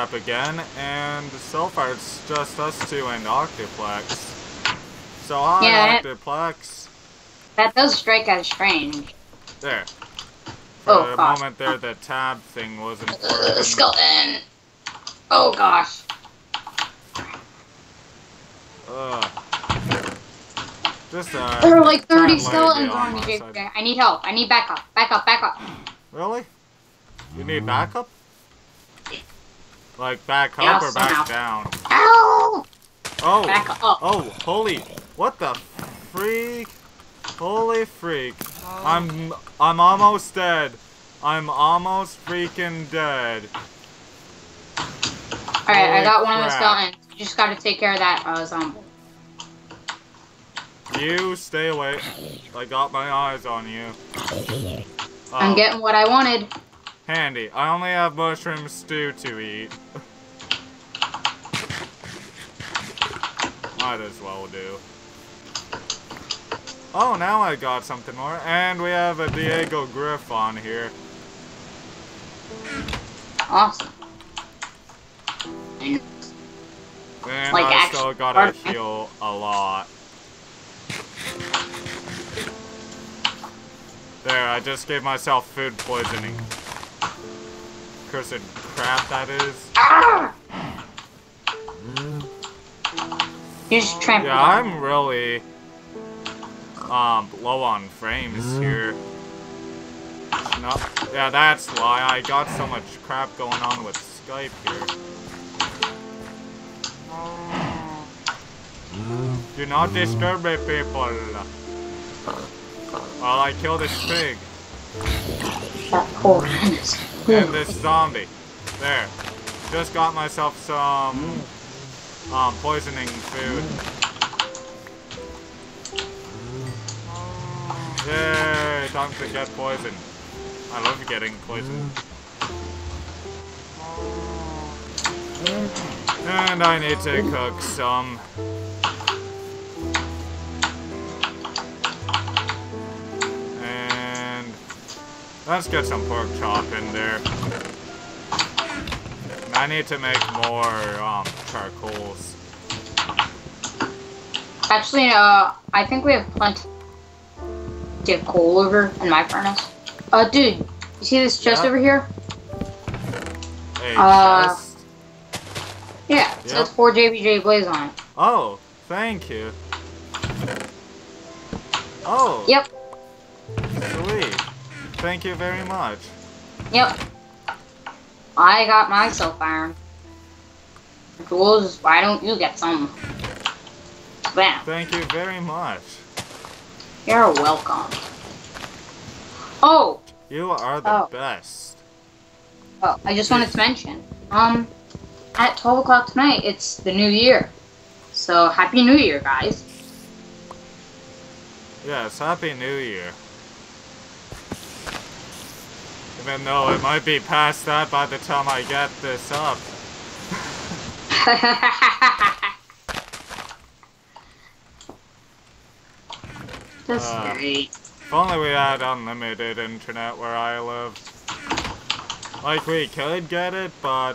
crap again, and so far it's just us two and Octoplex. So hi, Yeah. Octoplex. That does strike as strange. There. For Oh, a gosh. moment there, the tab thing wasn't working. Skeleton. Oh gosh. Ugh. Just uh. There are like 30 skeletons on on me, my Jake. side. I need help. I need backup. Backup, backup. Really? You need backup? Like back up Yeah, or back somehow. down? Ow! Oh. Back up. Oh, holy! What the freak? Holy freak! I'm I'm almost dead. I'm almost freaking dead. Alright, I got one of the crap. skeletons. You just gotta take care of that uh, zombie. You stay away. I got my eyes on you. I'm Oh, getting what I wanted. Handy. I only have mushroom stew to eat. Might as well do. Oh, now I got something more. And we have a Diego Griff on here. Awesome. And Like, I still gotta heal a lot. There, I just gave myself food poisoning. Cursed crap that is. ah! You just trample. Yeah, I'm really um low on frames here. No, yeah, that's why I got so much crap going on with Skype here. Do not disturb me, people. While I kill this pig That poor goodness. And this zombie. There. Just got myself some um poisoning food. Yay, time to get poisoned. I love getting poisoned. And I need to cook some. Let's get some pork chop in there. I need to make more um charcoals. Actually, uh, I think we have plenty of coal over in my furnace. Uh, dude, you see this chest Yeah. over here? A Uh, chest. Yeah, it Yep. says 4JBJ Blaze on it. Oh, thank you. Oh, Yep. Thank you very much. yep. I got myself iron. Tools, why don't you get some? Bam. Thank you very much. You're welcome. Oh, You are the Oh. best. oh, I just wanted to mention, um, at 12 o'clock tonight, it's the new year. So, Happy New Year, guys. Yes, Happy New Year. Even though it might be past that by the time I get this up. That's Uh, great. If only we had unlimited internet where I live. Like, we could get it, but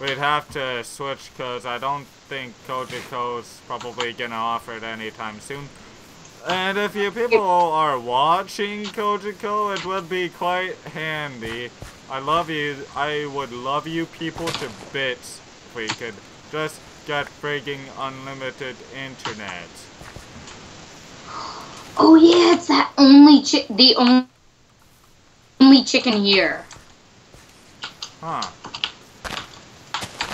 we'd have to switch because I don't think Kojiko's probably gonna offer it anytime soon. And if you people are watching Kojiko, it would be quite handy. I love you. I would love you people to bits if we could just get frigging unlimited internet. Oh yeah, it's that only chi- the only only chicken here. Huh.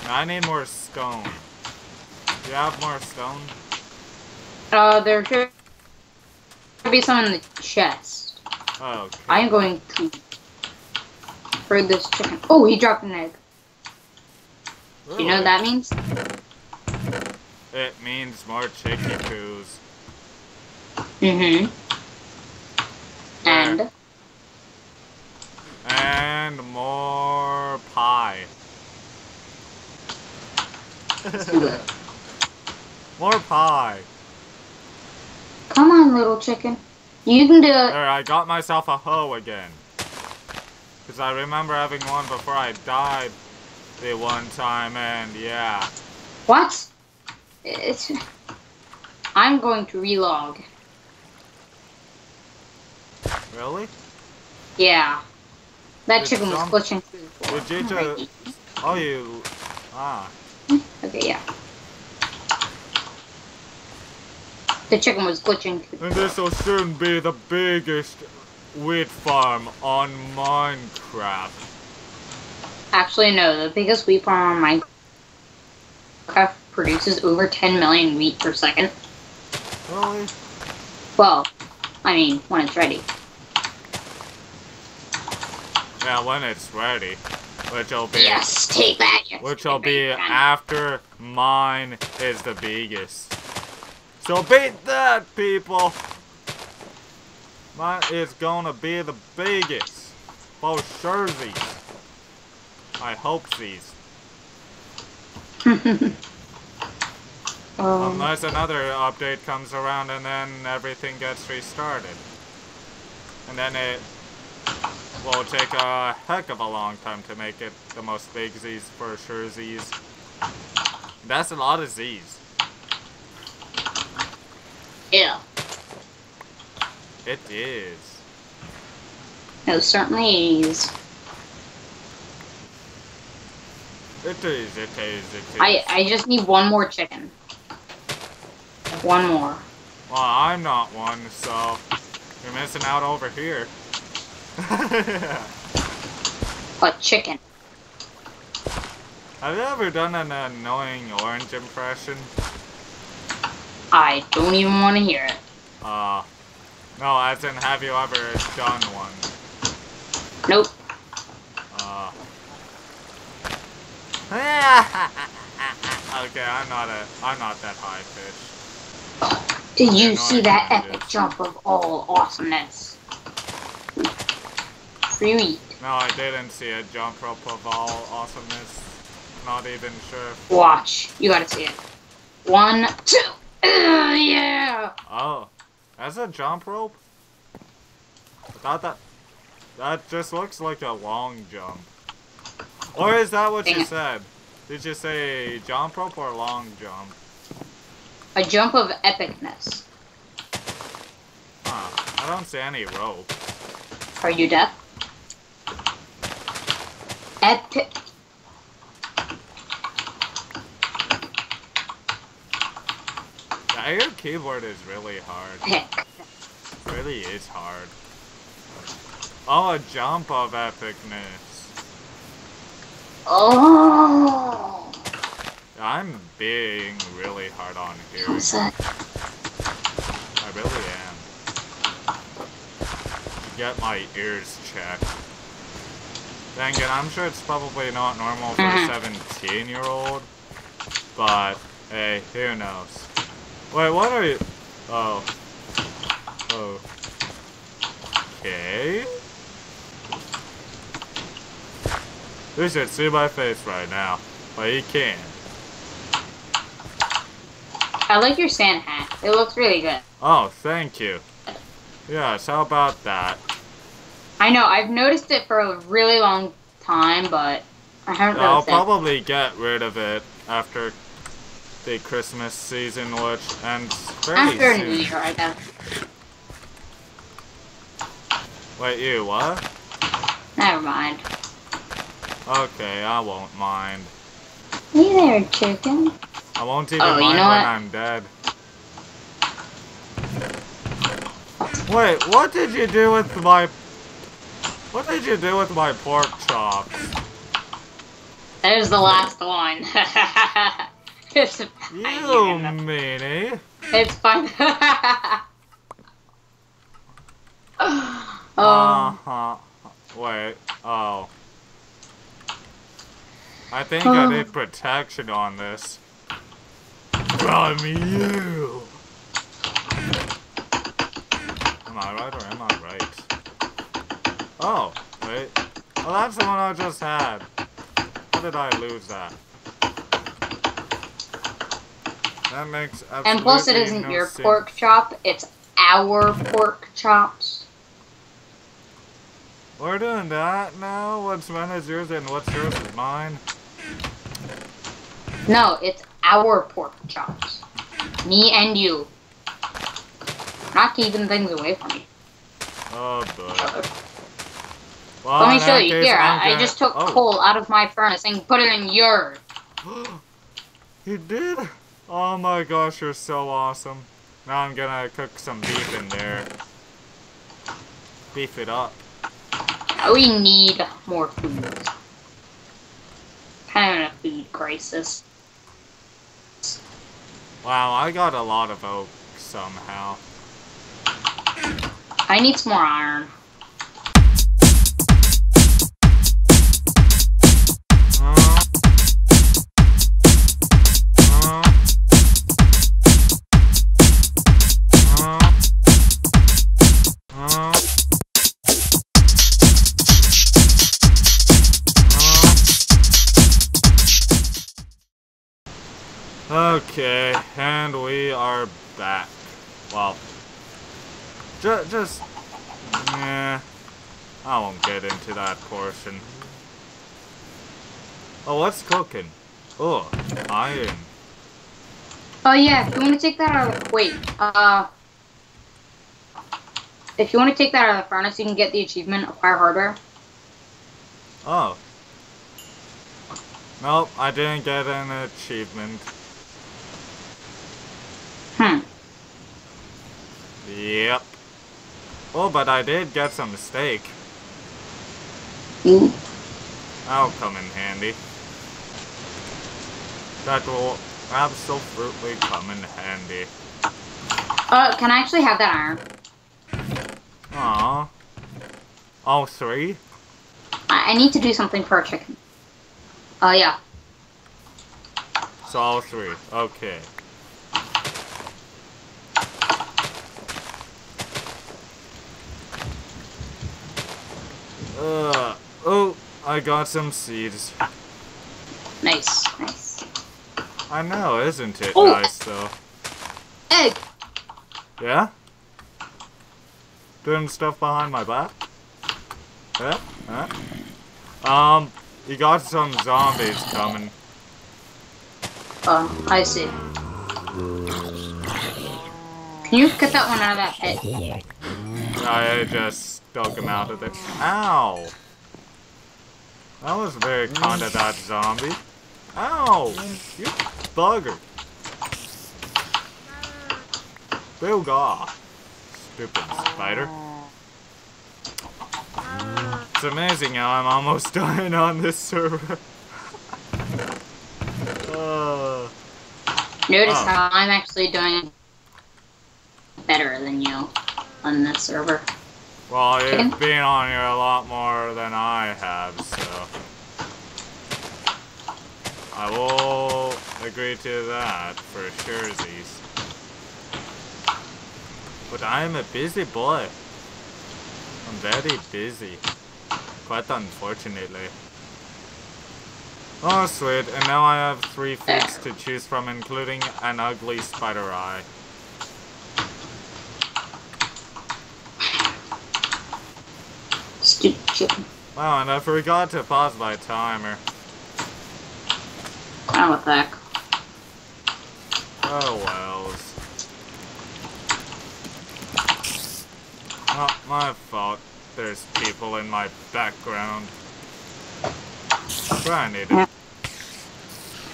I need more stone. Do you have more stone? Uh, there should be some in the chest. Oh, okay. I am going to for this chicken. Oh, he dropped an egg. Do you know what that means? It means more chicken poos. Mm-hmm. And And more pie. more pie. Come on, little chicken, you can do it. There, I got myself a hoe again. Because I remember having one before I died. the one time, and yeah. What? It's. I'm going to relog. Really? Yeah. That Did chicken was some- glitching through the floor. Did you ju- Oh, you. Ah. Okay, yeah. The chicken was glitching And this will soon be the biggest wheat farm on Minecraft. Actually, no. The biggest wheat farm on Minecraft produces over 10 million wheat per second. Really? Well, I mean, when it's ready. Yeah, when it's ready. Which will be. Yes, take that. you Which will be after mine is the biggest. So beat that, people! Mine is gonna be the biggest. For surezies. I hope these. um, Unless another update comes around and then everything gets restarted. And then it will take a heck of a long time to make it the most big Z's for sure Z's. That's a lot of Z's. Yeah. It is. It certainly is. It is, it is, it is. I, I just need one more chicken. One more. Well, I'm not one, so you're missing out over here. A chicken. Have you ever done an annoying orange impression? I don't even want to hear it. Uh, no, as in, have you ever done one? Nope. Uh. okay, I'm not a, I'm not that high fish. Did you see that epic jump of all awesomeness? Meat. No, I didn't see a jump rope of all awesomeness. Not even sure. Watch. You gotta see it. One, two. Ugh, yeah. Oh, that's a jump rope? I thought that, that just looks like a long jump. Or is that what you it. said? Did you say jump rope or long jump? A jump of epicness. Huh, I don't see any rope. Are you deaf? Epic. Your keyboard is really hard. Really is hard. Oh, a jump of epicness. Oh. I'm being really hard on here. That? I really am. Get my ears checked. Dang it, I'm sure it's probably not normal for a Mhm. 17 year old. But, hey, who knows? Wait, what are you? Oh. Oh. Okay. You should see my face right now, but you can't. I like your Santa hat. It looks really good. Oh, thank you. Yes, how about that? I know. I've noticed it for a really long time, but I haven't I'll noticed it. probably get rid of it after the Christmas season, which ends fairly After soon. New Year, I guess. Wait, you what? Never mind. Okay, I won't mind. Hey there, chicken. I won't even Oh, you mind know when what? I'm dead. Wait, what did you do with my... What did you do with my pork chops? There's the last one. it's You meanie. It's fine. oh, Uh-huh. Wait, oh. I think I Oh. need protection on this. From you! Am I right or am I right? Oh, wait. Oh, that's the one I just had. How did I lose that? That makes absolutely and plus, it isn't no your sense. pork chop. It's our pork chops. We're doing that now? What's mine is yours and what's yours is mine? No, it's our pork chops. Me and you. Not keeping things away from me. Oh boy. Well, Let me show you. case, Here, I'm I, I just took oh. coal out of my furnace and put it in yours. You did? Oh my gosh, you're so awesome. Now I'm gonna cook some beef in there. Beef it up. Oh, we need more food. Kind of a food crisis. Wow, I got a lot of oak somehow. I need some more iron. Okay, and we are back. Well, ju- just, yeah, I won't get into that portion. Oh, what's cooking? Oh, iron. Oh yeah, if you want to take that out of the wait, uh, if you want to take that out of the furnace, you can get the achievement acquire hardware. Oh. Nope, I didn't get an achievement. Yep. Oh, but I did get some steak. Ooh. That'll come in handy. That will absolutely come in handy. Uh, can I actually have that iron? Aww. All three? I, I need to do something for a chicken. Oh yeah. So all three. Okay. Uh, oh, I got some seeds. Nice, nice. I know, isn't it Oh. nice though? Egg. Yeah? Doing stuff behind my back? Yeah? Huh? Um, you got some zombies coming. Oh, I see. Can you get that one out of that pit? I just dug him out of there. Ow! That was very kind of that zombie. Ow! You bugger. Booga. Stupid spider. It's amazing how I'm almost dying on this server. uh, Notice Oh. how I'm actually doing better than you on this server. Well, you've been on here a lot more than I have, so. I will agree to that for sure. But I am a busy boy. I'm very busy. Quite unfortunately. Oh, sweet. And now I have three foods to choose from, including an ugly spider eye. Wow, and I forgot to pause my timer. Oh, what the heck. Oh wells. Not my fault. There's people in my background. But I needed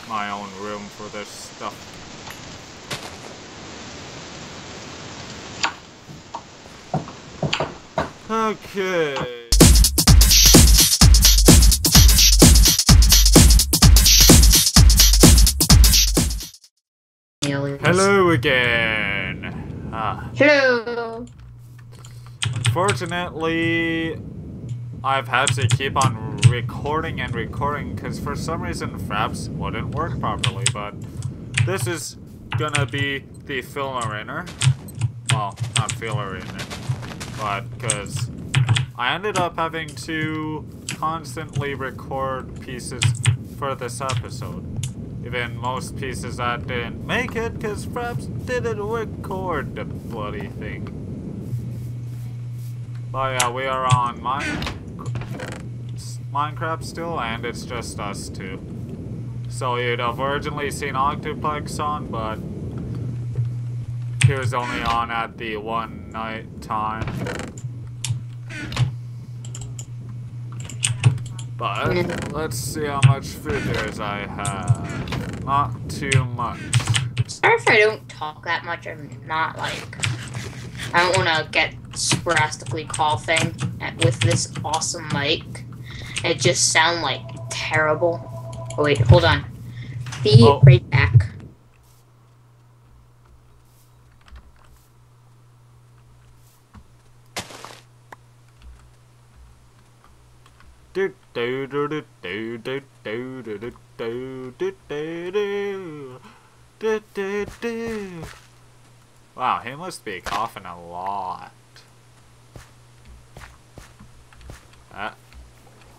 my own room for this stuff. Okay. Hello again. Ah. Hello. Unfortunately, I've had to keep on recording and recording because for some reason Fraps wouldn't work properly, but this is gonna be the filler inner. Well, not filler inner, but because I ended up having to constantly record pieces for this episode. Even most pieces that didn't make it because Fraps didn't record the bloody thing. Oh yeah, we are on mine Minecraft still, and it's just us two. So you'd have originally seen Octoplex on, but he was only on at the one night time. But let's see how much food there is I have. Not too much. Sorry if I don't talk that much. I'm not like. I don't want to get sporadically coughing at, with this awesome mic. It just sound like terrible. Oh wait, hold on. Be Oh. right back. Do do do do do do do do do do do do do do. Wow, he must be coughing a lot. Uh,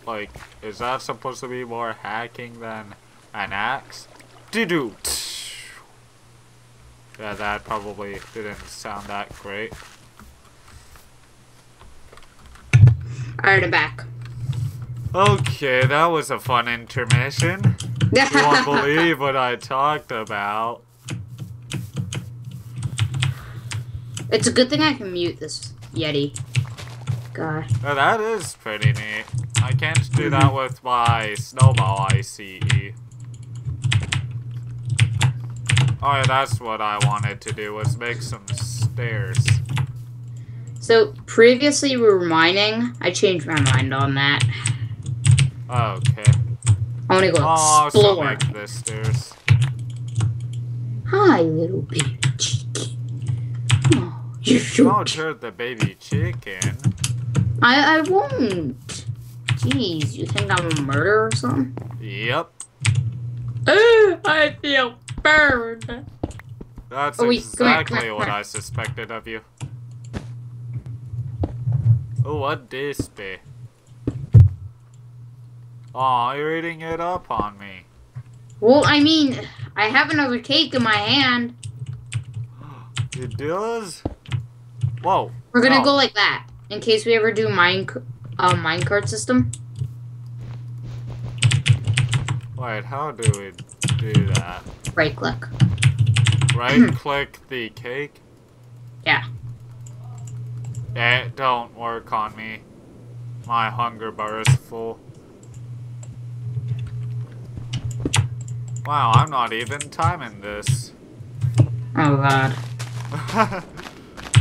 like, is that supposed to be more hacking than an axe? Do do. Yeah, that probably didn't sound that great. Alright, I'm back. Okay, that was a fun intermission. You won't believe what I talked about. It's a good thing I can mute this Yeti. God. Oh, now, that is pretty neat. I can't do that mm-hmm. with my snowball ICE. Oh yeah, that's what I wanted to do, was make some stairs. So previously we were mining. I changed my mind on that. Okay. I want to go also explore. the stairs. Hi, little baby chicken. Oh, you're so Don't hurt the baby chicken. I I won't. Jeez, you think I'm a murderer or something? Yep. Oh, I feel burned. That's Oh, wait, come here, come exactly here, what. I suspected of you. Oh, what this be? Aw, you're eating it up on me. Well, I mean, I have another cake in my hand. It does? Whoa. We're gonna go like that in case we ever do mine uh, minecart system. Wait, how do we do that? Right click. Right click the cake? Yeah. It don't work on me. My hunger bar is full. Wow, I'm not even timing this. Oh god.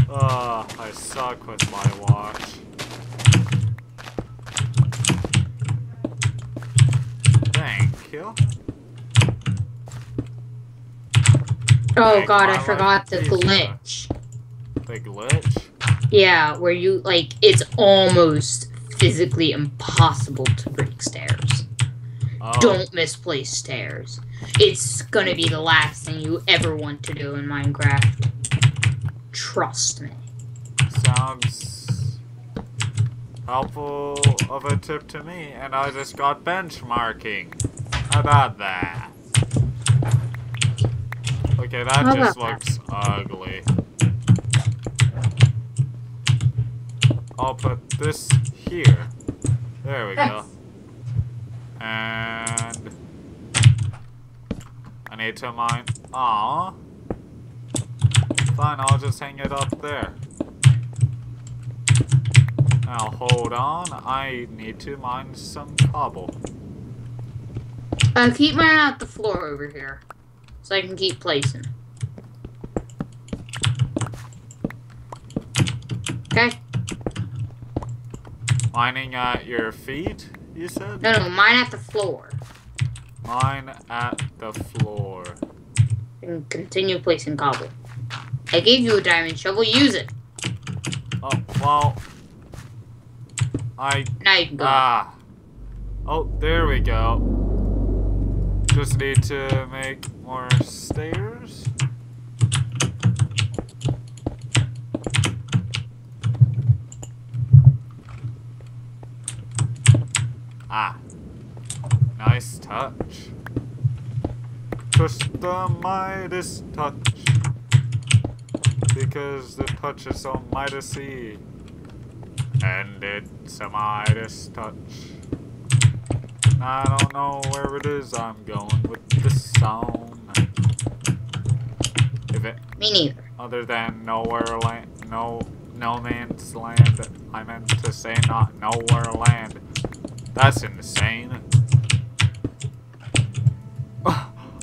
oh, I suck with my watch. Thank you. Oh Make god, I forgot the easier. glitch. The glitch? Yeah, where you like it's almost physically impossible to break stairs. Oh, Don't misplace stairs. It's gonna be the last thing you ever want to do in Minecraft. Trust me. sounds helpful of a tip to me, and I just got benchmarking. How about that? Okay, that How just about looks ugly. I'll put this here. There we go. And I need to mine. Aw. Fine, I'll just hang it up there. Now hold on, I need to mine some cobble. Uh, keep mine out the floor over here, so I can keep placing. Okay. Mining at your feet, you said? No, no, mine at the floor. Mine at the floor. And continue placing cobble. I gave you a diamond shovel. Use it. Oh, well. I. Now you can go. Ah. Oh, there we go. Just need to make more stairs. Ah. Nice touch. Just the Midas touch. Because the touch is so Midasy. And it's a Midas touch. I don't know where it is I'm going with this song. If it, Me neither. other than nowhere land, no, no man's land, I meant to say not nowhere land. That's insane.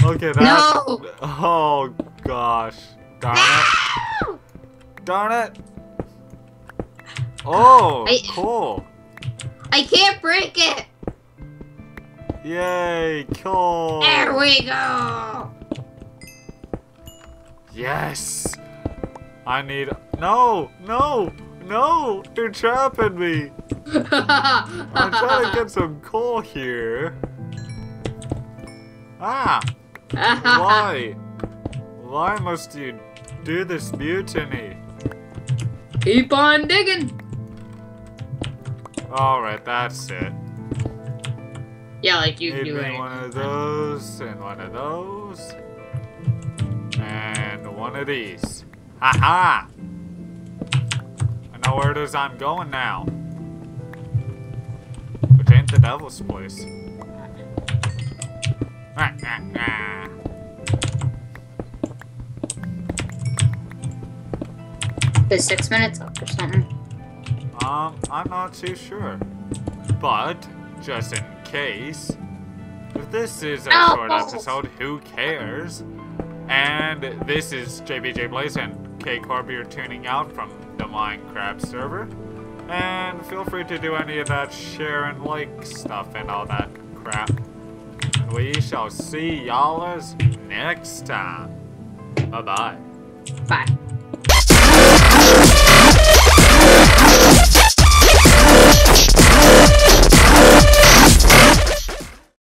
Okay, that. No! Oh gosh, darn it. Darn it! Oh, I- cool! I can't break it. Yay, cool! There we go. Yes! I need. No, no, no! You're trapping me! I'm trying to get some coal here. Ah! Why? Why must you do this mutiny? Keep on digging. Alright, that's it. Yeah, like you Give do me it. one of those, and one of those, and one of these. Haha! I know where it is I'm going now. Which ain't the devil's place. Is six minutes up or something? Um, I'm not too sure. But, just in case, if this is a Ow, short episode, who cares? And this is JBJ Blaze and Kcorbyerd tuning out from the Minecraft server. And feel free to do any of that share and like stuff and all that crap. We shall see y'allers next time. Bye bye. Bye.